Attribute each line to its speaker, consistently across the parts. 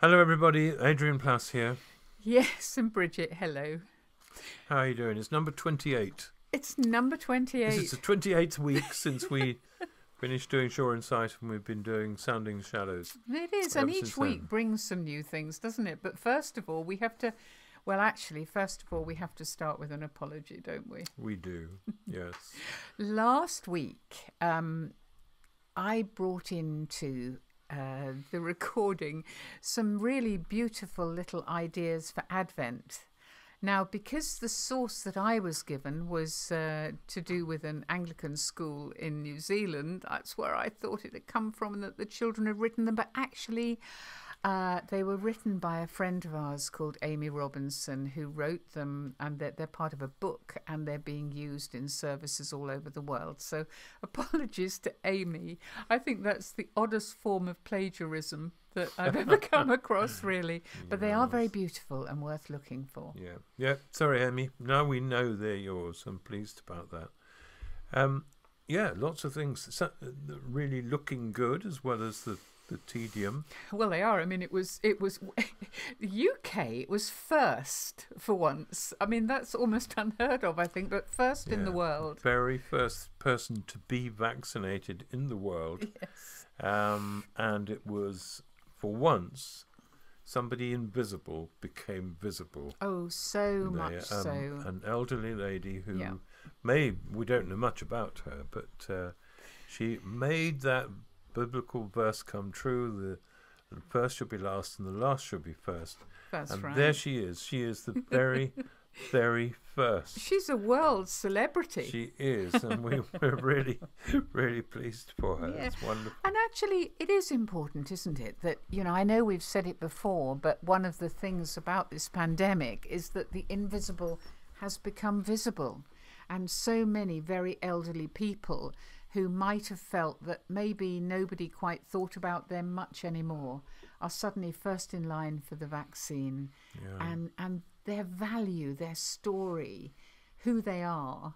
Speaker 1: Hello, everybody. Adrian Plass here.
Speaker 2: Yes, and Bridget, hello.
Speaker 1: How are you doing? It's number 28.
Speaker 2: It's number 28.
Speaker 1: This is the 28th week since we finished doing Shore in Sight and we've been doing Sounding Shadows.
Speaker 2: It is, and each week
Speaker 1: then.
Speaker 2: brings some new things, doesn't it? But first of all, we have to. Well, actually, first of all, we have to start with an apology, don't we?
Speaker 1: We do, yes.
Speaker 2: Last week, um, I brought into uh, the recording some really beautiful little ideas for Advent. Now, because the source that I was given was uh, to do with an Anglican school in New Zealand, that's where I thought it had come from and that the children had written them. But actually, uh, they were written by a friend of ours called Amy Robinson, who wrote them, and they're, they're part of a book, and they're being used in services all over the world. So, apologies to Amy. I think that's the oddest form of plagiarism that I've ever come across, really. But they are very beautiful and worth looking for.
Speaker 1: Yeah, yeah. Sorry, Amy. Now we know they're yours. I'm pleased about that. Um, yeah, lots of things. Uh, really looking good as well as the, the tedium.
Speaker 2: Well, they are. I mean, it was it was the UK was first for once. I mean, that's almost unheard of, I think, but first in the
Speaker 1: Yeah.
Speaker 2: world.
Speaker 1: Very first person to be vaccinated in the world.
Speaker 2: Yes.
Speaker 1: Um, and it was, for once, somebody invisible became visible.
Speaker 2: Oh, so
Speaker 1: They,
Speaker 2: much
Speaker 1: um,
Speaker 2: so.
Speaker 1: An elderly lady who
Speaker 2: Yeah.
Speaker 1: may, we don't know much about her, but uh, she made that biblical verse come true the, the first shall be last and the last shall be first.
Speaker 2: That's
Speaker 1: and
Speaker 2: right.
Speaker 1: there she is. She is the very, very first.
Speaker 2: She's a world celebrity.
Speaker 1: She is, and we, we're really, really pleased for her.
Speaker 2: Yeah.
Speaker 1: It's wonderful.
Speaker 2: And actually, it is important, isn't it? That, you know, I know we've said it before, but one of the things about this pandemic is that the invisible has become visible. And so many very elderly people who might have felt that maybe nobody quite thought about them much anymore are suddenly first in line for the vaccine.
Speaker 1: Yeah.
Speaker 2: And, and their value, their story, who they are.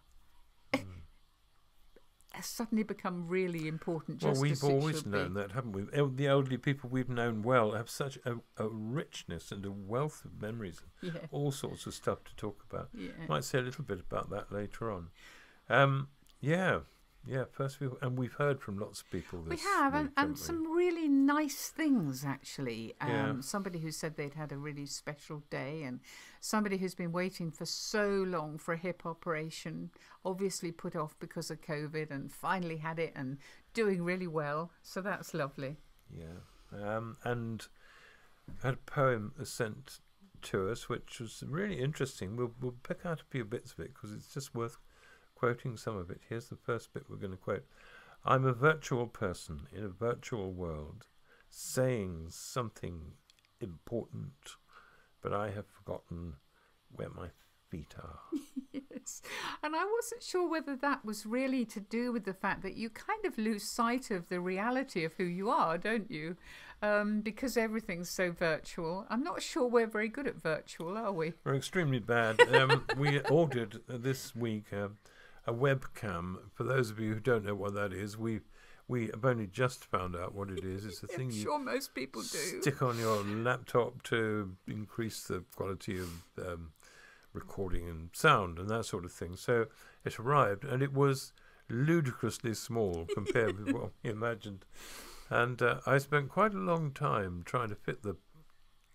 Speaker 2: Has suddenly become really important.
Speaker 1: Well, we've
Speaker 2: as
Speaker 1: always known
Speaker 2: be.
Speaker 1: that, haven't we? El- The elderly people we've known well have such a, a richness and a wealth of memories,
Speaker 2: Yeah.
Speaker 1: all sorts of stuff to talk about.
Speaker 2: Yeah.
Speaker 1: Might say a little bit about that later on. Um, yeah, yeah. First, we and we've heard from lots of people.
Speaker 2: We have, and,
Speaker 1: week,
Speaker 2: and
Speaker 1: we?
Speaker 2: some really nice things actually. Um,
Speaker 1: Yeah.
Speaker 2: Somebody who said they'd had a really special day, and somebody who's been waiting for so long for a hip operation, obviously put off because of COVID, and finally had it and doing really well. So that's lovely.
Speaker 1: Yeah, um, and had a poem sent to us, which was really interesting. We'll we'll pick out a few bits of it because it's just worth quoting some of it. Here's the first bit we're going to quote. I'm a virtual person in a virtual world, saying something important, but I have forgotten where my feet are.
Speaker 2: Yes. And I wasn't sure whether that was really to do with the fact that you kind of lose sight of the reality of who you are, don't you? Um, because everything's so virtual. I'm not sure we're very good at virtual, are we?
Speaker 1: We're extremely bad. Um, we ordered uh, this week um, a webcam. For those of you who don't know what that is, we we have only just found out what it is. It's a thing you
Speaker 2: sure most people do.
Speaker 1: stick on your laptop to increase the quality of um, recording and sound and that sort of thing. So it arrived, and it was ludicrously small compared with what we imagined. And uh, I spent quite a long time trying to fit the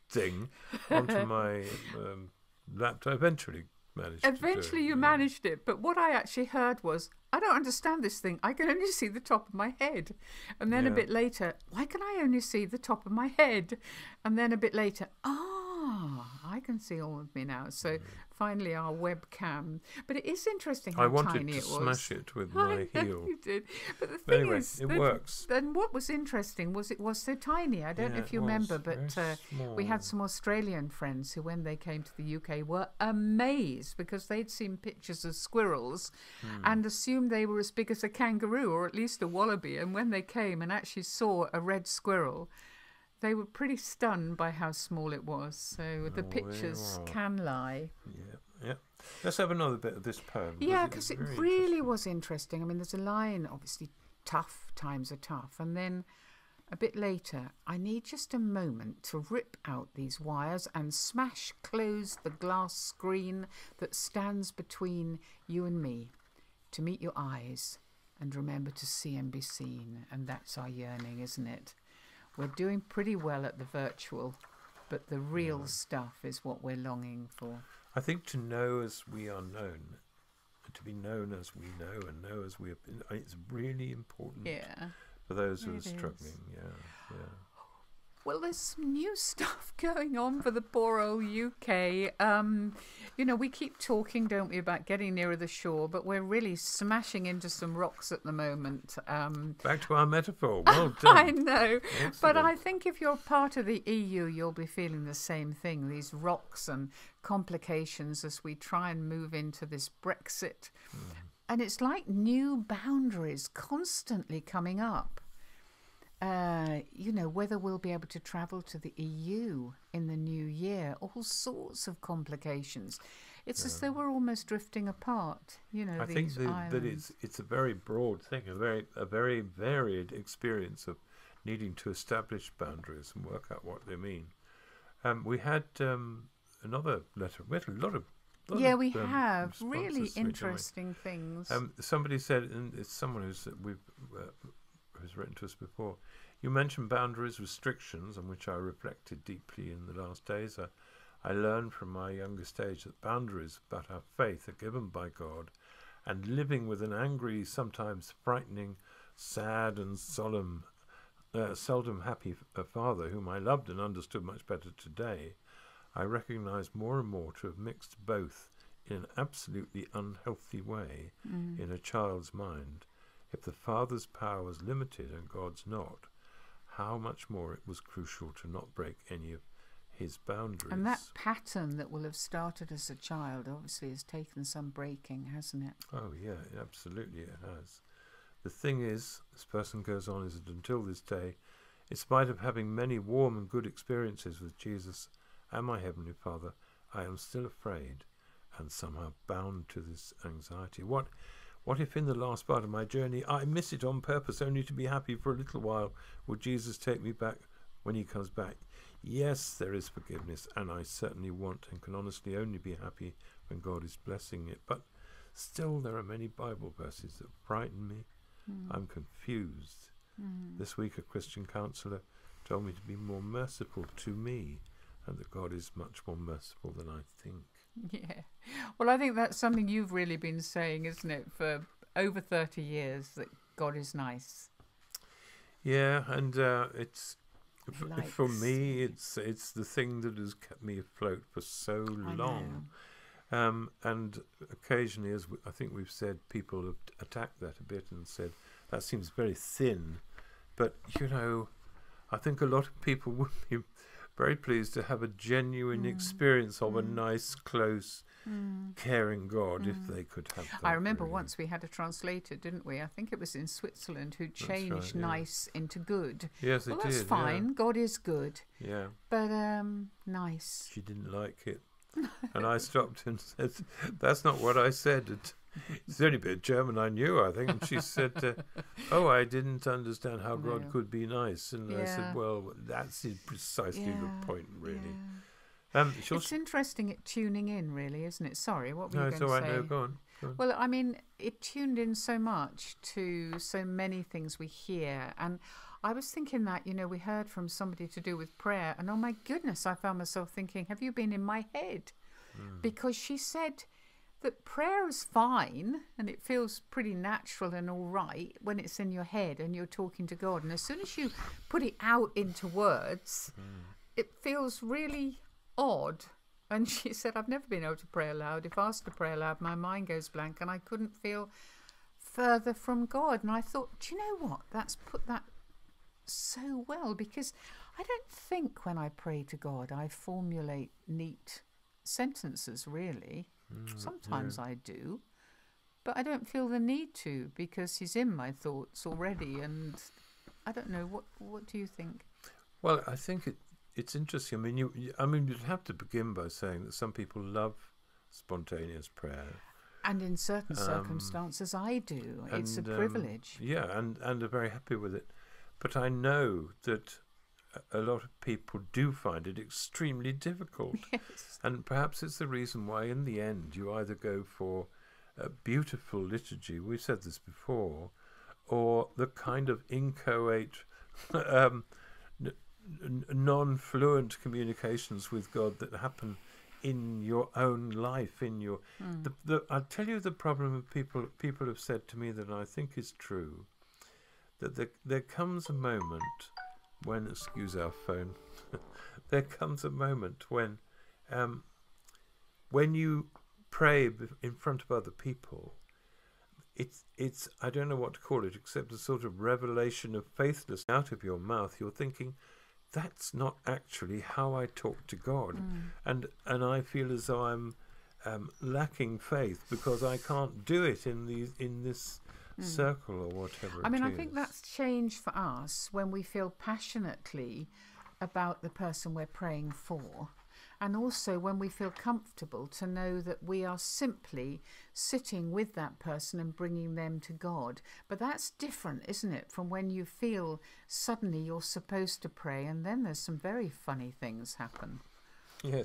Speaker 1: thing onto my um, laptop. Eventually, managed.
Speaker 2: Eventually,
Speaker 1: it,
Speaker 2: you
Speaker 1: yeah.
Speaker 2: managed it, but what I actually heard was, I don't understand this thing. I can only see the top of my head. And then a bit later, why can I only see the top of my head? And then a bit later, ah, I can see all of me now. So finally, our webcam. But it is interesting how
Speaker 1: I wanted
Speaker 2: tiny
Speaker 1: to
Speaker 2: it was.
Speaker 1: smash it with my heel.
Speaker 2: you did. But the thing
Speaker 1: anyway,
Speaker 2: is,
Speaker 1: it works.
Speaker 2: Then what was interesting was it was so tiny. I don't know if you remember, but uh, we had some Australian friends who, when they came to the UK, were amazed because they'd seen pictures of squirrels
Speaker 1: Hmm.
Speaker 2: and assumed they were as big as a kangaroo or at least a wallaby. And when they came and actually saw a red squirrel, they were pretty stunned by how small it was. So oh, the
Speaker 1: Oh,
Speaker 2: pictures can lie.
Speaker 1: Yeah, yeah. Let's have another bit of this poem.
Speaker 2: Yeah,
Speaker 1: because
Speaker 2: because it really was interesting. I mean, there's a line, obviously, tough times are tough. And then a bit later, I need just a moment to rip out these wires and smash close the glass screen that stands between you and me, to meet your eyes and remember to see and be seen. And that's our yearning, isn't it? We're doing pretty well at the virtual, but the real
Speaker 1: Yeah.
Speaker 2: stuff is what we're longing for.
Speaker 1: I think to know as we are known, to be known as we know and know as we have been, it's really important
Speaker 2: Yeah.
Speaker 1: for those who are
Speaker 2: is.
Speaker 1: struggling. Yeah, yeah.
Speaker 2: Well, there's some new stuff going on for the poor old UK. Um, you know, we keep talking, don't we, about getting nearer the shore, but we're really smashing into some rocks at the moment. Um,
Speaker 1: Back to our metaphor. Well
Speaker 2: I
Speaker 1: done.
Speaker 2: know. But I think if you're part of the EU, you'll be feeling the same thing these rocks and complications as we try and move into this Brexit. And it's like new boundaries constantly coming up. Uh, you know, whether we'll be able to travel to the EU in the new year, all sorts of complications. It's as though we're almost drifting apart, you know,
Speaker 1: I think that, that it's it's a very broad thing, a very a very varied experience of needing to establish boundaries and work out what they mean. Um, we had um, another letter. We had a lot of
Speaker 2: yeah,
Speaker 1: of,
Speaker 2: we
Speaker 1: um,
Speaker 2: have really
Speaker 1: to it, didn't we?
Speaker 2: interesting things.
Speaker 1: Um, somebody said, and it's someone who's we've uh, who's written to us before. You mentioned boundaries, restrictions, on which I reflected deeply in the last days. I, I learned from my youngest age that boundaries about our faith are given by God, and living with an angry, sometimes frightening, sad, and solemn, uh, seldom happy a father whom I loved and understood much better today, I recognize more and more to have mixed both in an absolutely unhealthy way
Speaker 2: Mm.
Speaker 1: in a child's mind. If the father's power was limited and God's not, how much more it was crucial to not break any of his boundaries.
Speaker 2: And that pattern that will have started as a child obviously has taken some breaking, hasn't it?
Speaker 1: Oh, yeah, absolutely it has. The thing is, this person goes on, is that until this day, in spite of having many warm and good experiences with Jesus and my Heavenly Father, I am still afraid and somehow bound to this anxiety. What what if in the last part of my journey I miss it on purpose only to be happy for a little while? Will Jesus take me back when he comes back? Yes, there is forgiveness, and I certainly want and can honestly only be happy when God is blessing it. But still, there are many Bible verses that frighten me.
Speaker 2: Mm.
Speaker 1: I'm confused.
Speaker 2: Mm.
Speaker 1: This week, a Christian counselor told me to be more merciful to me, and that God is much more merciful than I think.
Speaker 2: Yeah. Well, I think that's something you've really been saying, isn't it, for over 30 years that God is nice.
Speaker 1: Yeah, and uh, it's for me, it's it's the thing that has kept me afloat for so long. Um, and occasionally, as we, I think we've said, people have attacked that a bit and said that seems very thin. But you know, I think a lot of people would be very pleased to have a genuine
Speaker 2: Mm.
Speaker 1: experience of a
Speaker 2: Mm.
Speaker 1: nice, close,
Speaker 2: Mm.
Speaker 1: caring God if
Speaker 2: Mm.
Speaker 1: they could have that.
Speaker 2: I remember
Speaker 1: really.
Speaker 2: once we had a translator, didn't we? I think it was in Switzerland who
Speaker 1: right,
Speaker 2: changed
Speaker 1: yeah.
Speaker 2: nice into good.
Speaker 1: Yes,
Speaker 2: well,
Speaker 1: it
Speaker 2: that's
Speaker 1: did.
Speaker 2: fine. God is good.
Speaker 1: Yeah. yeah.
Speaker 2: But um, nice.
Speaker 1: She didn't like it. and I stopped and said, That's not what I said. It, it's the only bit of German I knew, I think. And she said, uh, Oh, I didn't understand how God
Speaker 2: No.
Speaker 1: could be nice. And I said, Well, that's precisely
Speaker 2: Yeah,
Speaker 1: the point, really.
Speaker 2: yeah.
Speaker 1: Um,
Speaker 2: It's interesting it tuning in, really, isn't it? Sorry, what were
Speaker 1: no,
Speaker 2: you going
Speaker 1: all
Speaker 2: to say?
Speaker 1: No, go on. Go on.
Speaker 2: Well, I mean, it tuned in so much to so many things we hear. And I was thinking that, you know, we heard from somebody to do with prayer. And oh my goodness, I found myself thinking, have you been in my head?
Speaker 1: Mm.
Speaker 2: Because she said that prayer is fine and it feels pretty natural and all right when it's in your head and you're talking to God. And as soon as you put it out into words,
Speaker 1: Mm.
Speaker 2: it feels really odd. And she said, I've never been able to pray aloud. If asked to pray aloud, my mind goes blank and I couldn't feel further from God. And I thought, do you know what? That's put that so well because I don't think when I pray to God I formulate neat sentences, really.
Speaker 1: Mm,
Speaker 2: Sometimes
Speaker 1: yeah.
Speaker 2: I do. But I don't feel the need to because he's in my thoughts already and I don't know what what do you think?
Speaker 1: Well, I think it, it's interesting. I mean, you, you, I mean, you'd have to begin by saying that some people love spontaneous prayer.
Speaker 2: And in certain
Speaker 1: Um,
Speaker 2: circumstances, I do. It's a
Speaker 1: and, um,
Speaker 2: privilege.
Speaker 1: Yeah, and and are very happy with it. but I know that a lot of people do find it extremely difficult.
Speaker 2: Yes.
Speaker 1: And perhaps it's the reason why, in the end, you either go for a beautiful liturgy, we've said this before, or the kind of inchoate, um, n- non fluent communications with God that happen in your own life, in your.
Speaker 2: Mm.
Speaker 1: The, the, I'll tell you the problem of people, people have said to me that I think is true that there, there comes a moment when, excuse our phone, there comes a moment when, um, when you pray in front of other people, it's it's I don't know what to call it except a sort of revelation of faithlessness out of your mouth. You're thinking, that's not actually how I talk to God,
Speaker 2: Mm.
Speaker 1: and and I feel as though I'm um, lacking faith because I can't do it in these in this
Speaker 2: Mm.
Speaker 1: circle or whatever.
Speaker 2: I mean, I think that's changed for us when we feel passionately about the person we're praying for. And also when we feel comfortable to know that we are simply sitting with that person and bringing them to God. But that's different, isn't it, from when you feel suddenly you're supposed to pray and then there's some very funny things happen.
Speaker 1: Yeah.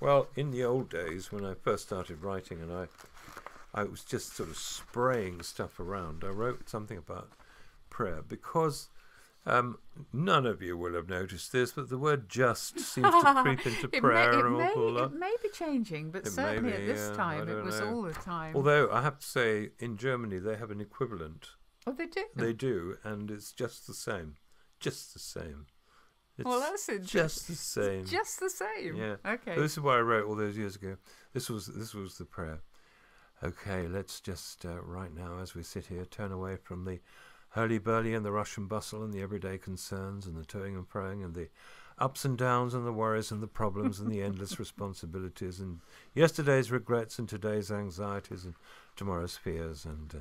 Speaker 1: Well, in the old days when I first started writing and I I was just sort of spraying stuff around, I wrote something about prayer because um, none of you will have noticed this, but the word just seems to creep into
Speaker 2: It
Speaker 1: prayer
Speaker 2: may, it, may, it may be changing, but
Speaker 1: It
Speaker 2: certainly
Speaker 1: be,
Speaker 2: at this
Speaker 1: yeah,
Speaker 2: time it was
Speaker 1: know.
Speaker 2: all the time.
Speaker 1: Although I have to say, in Germany they have an equivalent.
Speaker 2: oh, they do.
Speaker 1: They do, and it's just the same. Just the same. It's
Speaker 2: well, that's interesting.
Speaker 1: just the same.
Speaker 2: Just the same.
Speaker 1: Yeah.
Speaker 2: Okay.
Speaker 1: This is what I wrote all those years ago. This was this was the prayer. Okay, let's just uh, right now, as we sit here, turn away from the hurly-burly and the rush and bustle and the everyday concerns and the toing and froing and the ups and downs and the worries and the problems and the endless responsibilities and yesterday's regrets and today's anxieties and tomorrow's fears and uh,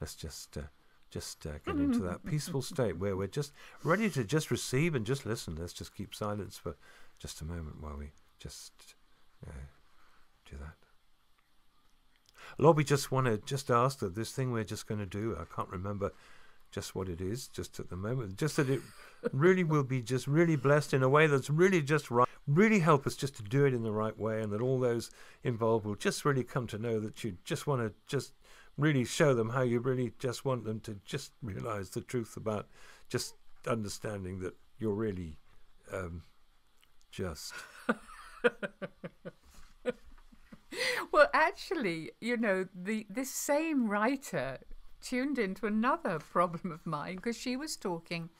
Speaker 1: let's just uh, just uh, get into that peaceful state where we're just ready to just receive and just listen. Let's just keep silence for just a moment while we just uh, do that. Lord, we just want to just ask that this thing we're just going to do, I can't remember just what it is just at the moment, just that it really will be just really blessed in a way that's really just right. Really help us just to do it in the right way, and that all those involved will just really come to know that you just want to just really show them how you really just want them to just realize the truth about just understanding that you're really um, just.
Speaker 2: well, actually, you know, the this same writer tuned into another problem of mine because she was talking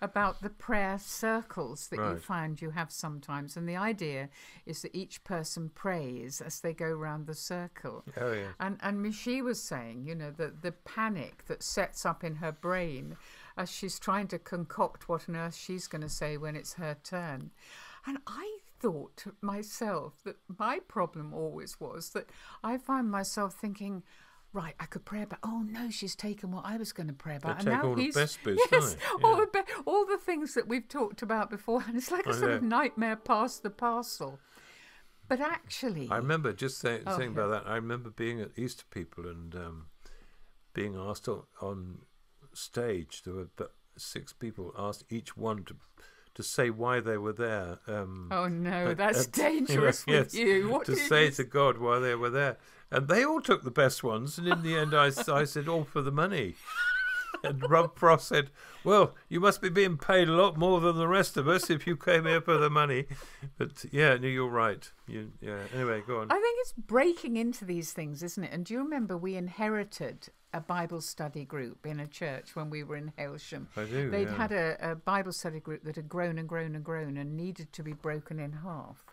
Speaker 2: about the prayer circles that you find you have sometimes, and the idea is that each person prays as they go round the circle.
Speaker 1: Oh yeah.
Speaker 2: And and she was saying, you know, that the panic that sets up in her brain as she's trying to concoct what on earth she's going to say when it's her turn. And I thought myself that my problem always was that I find myself thinking, right, I could pray about. Oh no, she's taken what I was going to pray about,
Speaker 1: They all the
Speaker 2: he's
Speaker 1: best bits,
Speaker 2: yes,
Speaker 1: they?
Speaker 2: all the be- all the things that we've talked about beforehand. It's like a
Speaker 1: I
Speaker 2: sort of nightmare past the parcel. But actually,
Speaker 1: I remember just say,
Speaker 2: Oh,
Speaker 1: saying
Speaker 2: yeah.
Speaker 1: about that. I remember being at Easter People and um, being asked on, on stage. There were six people asked each one to to say why they were there. Um,
Speaker 2: oh no,
Speaker 1: uh,
Speaker 2: that's
Speaker 1: uh,
Speaker 2: dangerous with
Speaker 1: yes,
Speaker 2: you. What
Speaker 1: to
Speaker 2: you
Speaker 1: say to God why they were there, and they all took the best ones. And in the end, I, I said all for the money. And Rob Frost said, "Well, you must be being paid a lot more than the rest of us if you came here for the money." But yeah, no, you're right. You, yeah. Anyway, go on.
Speaker 2: I think it's breaking into these things, isn't it? And do you remember we inherited a Bible study group in a church when we were in Hailsham?
Speaker 1: I do.
Speaker 2: They'd
Speaker 1: yeah.
Speaker 2: had a, a Bible study group that had grown and grown and grown and needed to be broken in half.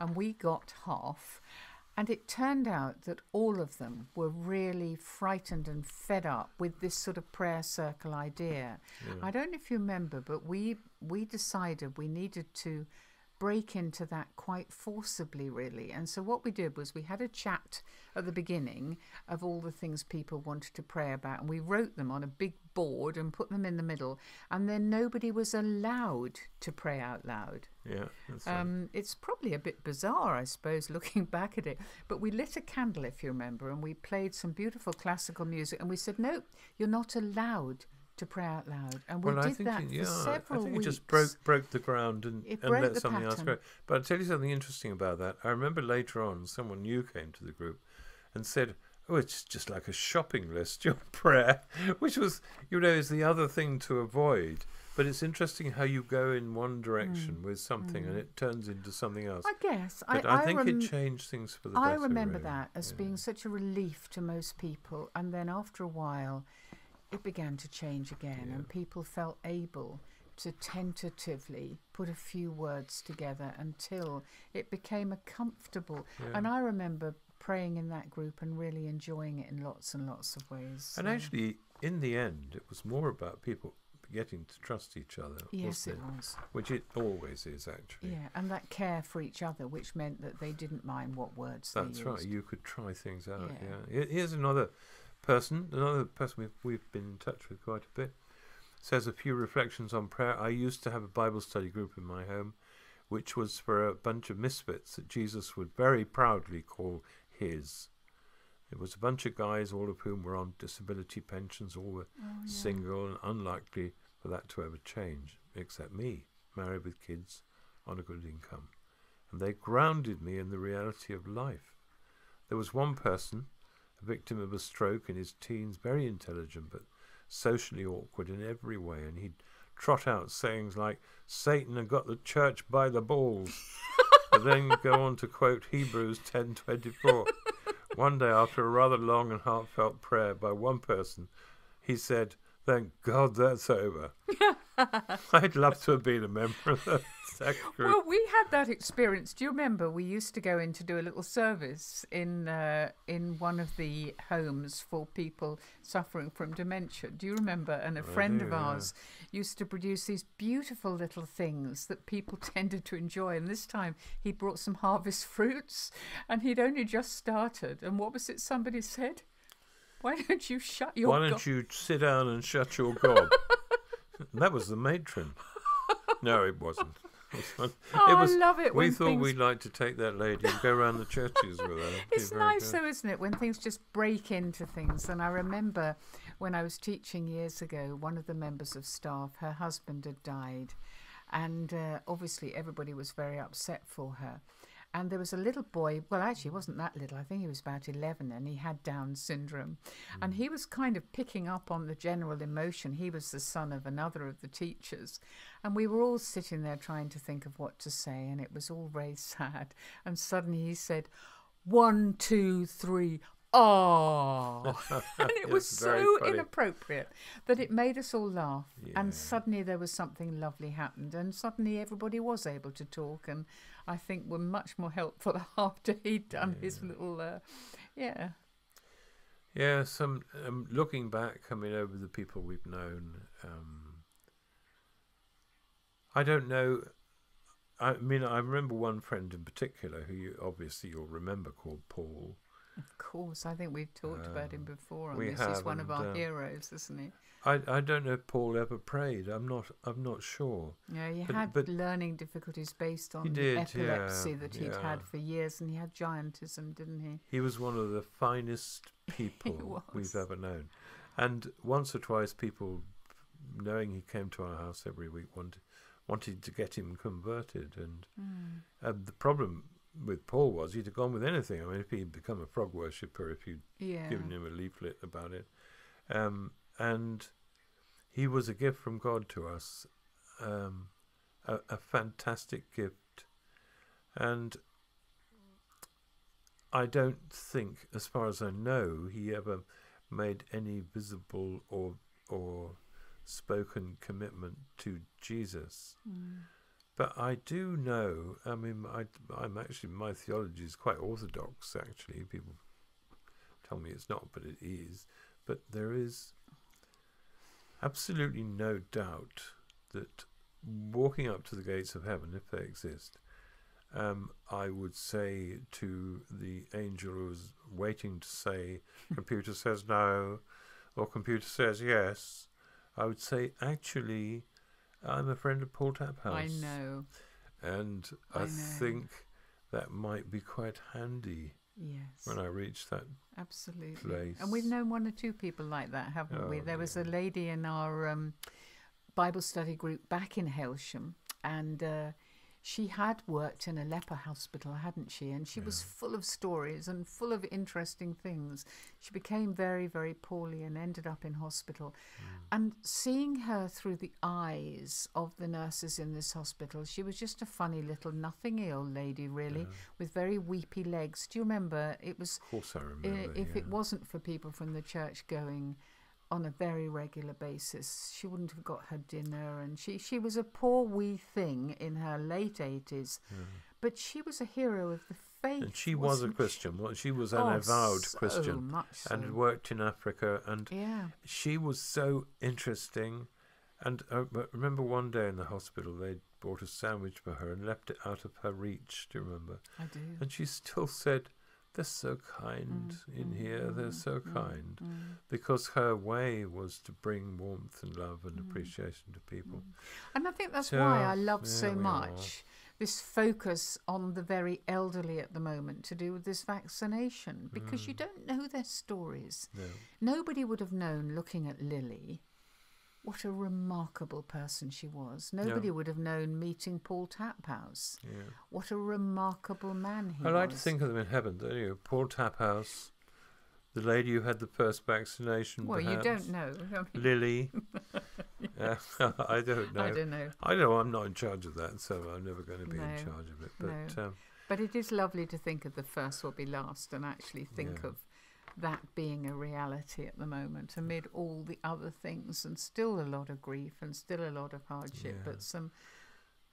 Speaker 2: And we got half. And it turned out that all of them were really frightened and fed up with this sort of prayer circle idea. I don't know if you remember, but we we decided we needed to break into that quite forcibly, really. And so what we did was we had a chat at the beginning of all the things people wanted to pray about, and we wrote them on a big board and put them in the middle, and then nobody was allowed to pray out loud.
Speaker 1: Yeah. Right.
Speaker 2: Um, it's probably a bit bizarre, I suppose, looking back at it. But we lit a candle, if you remember, and we played some beautiful classical music, and we said, "No, you're not allowed to pray out loud, and we
Speaker 1: well,
Speaker 2: did that
Speaker 1: it,
Speaker 2: for
Speaker 1: yeah,
Speaker 2: several
Speaker 1: I think
Speaker 2: weeks.
Speaker 1: it just broke broke the ground and, and let something else
Speaker 2: pattern.
Speaker 1: go. But I'll tell you something interesting about that. I remember later on, someone new came to the group and said, "Oh, it's just like a shopping list, your prayer," which was, you know, is the other thing to avoid. But it's interesting how you go in one direction with something and it turns into something else.
Speaker 2: Mm. I guess
Speaker 1: But
Speaker 2: I,
Speaker 1: I, think
Speaker 2: rem-
Speaker 1: it changed things for the
Speaker 2: I
Speaker 1: better.
Speaker 2: remember
Speaker 1: really.
Speaker 2: that as
Speaker 1: Yeah.
Speaker 2: being such a relief to most people, and then after a while, it began to change again, and people felt able to tentatively put a few words together until it became a comfortable. And I remember praying in that group and really enjoying it in lots and lots of ways.
Speaker 1: And
Speaker 2: so-
Speaker 1: actually, in the end, it was more about people getting to trust each other.
Speaker 2: yes,
Speaker 1: wasn't
Speaker 2: it was.
Speaker 1: Which it always is, actually.
Speaker 2: Yeah, and that care for each other, which meant that they didn't mind what words
Speaker 1: That's right. You could try things out.
Speaker 2: Yeah.
Speaker 1: Yeah. Here's another person, another person we've, we've been in touch with quite a bit. Says a few reflections on prayer. I used to have a Bible study group in my home, which was for a bunch of misfits that Jesus would very proudly call his. It was a bunch of guys, all of whom were on disability pensions, all were
Speaker 2: Oh, yeah.
Speaker 1: single and unlikely for that to ever change, except me, married with kids on a good income. And they grounded me in the reality of life. There was one person, a victim of a stroke in his teens, very intelligent but socially awkward in every way, and he'd trot out sayings like, Satan had got the church by the balls, and then go on to quote Hebrews 10.24. One day, after a rather long and heartfelt prayer by one person, he said, Thank God that's over. I'd love to have been a member of that, that group.
Speaker 2: Well, we had that experience. Do you remember? We used to go in to do a little service in uh, in one of the homes for people suffering from dementia. Do you remember? And a friend of
Speaker 1: do, yeah.
Speaker 2: ours used to produce these beautiful little things that people tended to enjoy. And this time he brought some harvest fruits, and he'd only just started. And what was it? Somebody said, "Why don't you shut your
Speaker 1: Why don't you sit down and shut your gob? That was the matron. No, it wasn't. It was,
Speaker 2: Oh,
Speaker 1: was-
Speaker 2: I love it.
Speaker 1: we thought
Speaker 2: things
Speaker 1: we'd like to take that lady and go around the churches with her.
Speaker 2: It's nice
Speaker 1: good.
Speaker 2: though, isn't it, when things just break into things? And I remember when I was teaching years ago, one of the members of staff, her husband had died, and uh, obviously everybody was very upset for her. And there was a little boy, well, actually, he wasn't that little, I think he was about 11, and he had Down syndrome. And he mm. was kind of picking up on the general emotion. He was the son of another of the teachers. And we were all sitting there trying to think of what to say, and it was all very sad. And suddenly he said, One, two, three, oh. and it was so
Speaker 1: funny.
Speaker 2: inappropriate that it made us all laugh.
Speaker 1: Yeah.
Speaker 2: And suddenly there was something lovely happened, and suddenly everybody was able to talk. And I think we were much more helpful after he'd done his little, uh, yeah.
Speaker 1: Yeah, some um, looking back, I mean, over the people we've known, um, I don't know. I mean, I remember one friend in particular who you obviously you'll remember called Paul.
Speaker 2: Of course, I think we've talked about him
Speaker 1: Um,
Speaker 2: before. On
Speaker 1: we
Speaker 2: this. He's
Speaker 1: have,
Speaker 2: one of our
Speaker 1: uh,
Speaker 2: heroes, isn't he?
Speaker 1: I I don't know if Paul ever prayed. I'm not I'm not sure.
Speaker 2: Yeah, he
Speaker 1: But-
Speaker 2: had
Speaker 1: but-
Speaker 2: learning difficulties based on the
Speaker 1: did,
Speaker 2: epilepsy
Speaker 1: yeah,
Speaker 2: that he'd
Speaker 1: yeah.
Speaker 2: had for years, and he had giantism, didn't he?
Speaker 1: He was one of the finest people we've ever known. And once or twice, people, knowing he came to our house every week, wanted, wanted to get him converted. And um, the problem with Paul was he'd have gone with anything. I mean, if he'd become a frog worshipper, if you'd
Speaker 2: Yeah.
Speaker 1: given him a leaflet about it. Um, and he was a gift from God to us, um, a, a fantastic gift. And I don't think, as far as I know, he ever made any visible or or spoken commitment to Jesus.
Speaker 2: Mm.
Speaker 1: But I do know. I mean, I, I'm actually my theology is quite orthodox. Actually, people tell me it's not, but it is. But there is absolutely no doubt that walking up to the gates of heaven, if they exist, um, I would say to the angel who's waiting to say, computer says no, or computer says yes, I would say, actually, I'm a friend of Paul Taphouse.
Speaker 2: I know.
Speaker 1: And I,
Speaker 2: I
Speaker 1: think that might be quite handy
Speaker 2: Yes.
Speaker 1: when I reach that.
Speaker 2: Absolutely.
Speaker 1: place.
Speaker 2: And we've known one or two people like that, haven't we?
Speaker 1: Oh,
Speaker 2: There was a lady in our um, Bible study group back in Hailsham, and uh, she had worked in a leper hospital, hadn't she? And she was full of stories and full of interesting things. She became very, very poorly and ended up in hospital.
Speaker 1: Mm.
Speaker 2: And seeing her through the eyes of the nurses in this hospital, she was just a funny little nothing ill lady, really, with very weepy legs. Do you remember? It was
Speaker 1: Of course, I
Speaker 2: I-
Speaker 1: remember.
Speaker 2: if it wasn't for people from the church going on a very regular basis, she wouldn't have got her dinner. And she, she was a poor wee thing in her late 80s, hmm. but she was a hero of the faith.
Speaker 1: And she was a Christian. Well, she was an
Speaker 2: Oh,
Speaker 1: avowed
Speaker 2: so
Speaker 1: Christian and
Speaker 2: so.
Speaker 1: had worked in Africa. And
Speaker 2: Yeah.
Speaker 1: she was so interesting. And uh, I remember one day in the hospital, they bought a sandwich for her and left it out of her reach. Do you remember?
Speaker 2: I do.
Speaker 1: And she still said, "They're so kind
Speaker 2: Mm,
Speaker 1: in
Speaker 2: mm,
Speaker 1: here. They're
Speaker 2: mm,
Speaker 1: so
Speaker 2: mm,
Speaker 1: kind."
Speaker 2: mm,
Speaker 1: Because her way was to bring warmth and love and appreciation to people.
Speaker 2: And I think that's
Speaker 1: So,
Speaker 2: why I love so
Speaker 1: we are.
Speaker 2: much this focus on the very elderly at the moment to do with this vaccination because you don't know their stories.
Speaker 1: No.
Speaker 2: Nobody would have known, looking at Lily, what a remarkable person she was. Nobody would have known, meeting Paul Taphouse,
Speaker 1: Yeah.
Speaker 2: what a remarkable man he
Speaker 1: I
Speaker 2: was.
Speaker 1: like to think of them in heaven, don't you? Paul Taphouse, the lady who had the first vaccination.
Speaker 2: Well, you don't know. I mean,
Speaker 1: Lily. Uh, I don't know.
Speaker 2: I don't know.
Speaker 1: I know I'm not in charge of that, so I'm never going to be
Speaker 2: No,
Speaker 1: in charge of it. But
Speaker 2: no.
Speaker 1: um,
Speaker 2: But it is lovely to think of the first will be last and actually think
Speaker 1: Yeah.
Speaker 2: of that being a reality at the moment amid all the other things and still a lot of grief and still a lot of hardship,
Speaker 1: Yeah.
Speaker 2: but some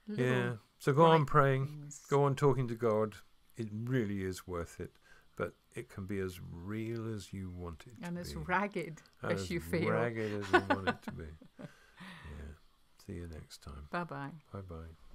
Speaker 1: yeah, so go on praying,
Speaker 2: things.
Speaker 1: go on talking to God. It really is worth it, but it can be as real as you want it
Speaker 2: and as
Speaker 1: be,
Speaker 2: ragged
Speaker 1: and
Speaker 2: as you feel.
Speaker 1: ragged as you want it to be. Yeah. See you next time.
Speaker 2: Bye bye.
Speaker 1: Bye bye.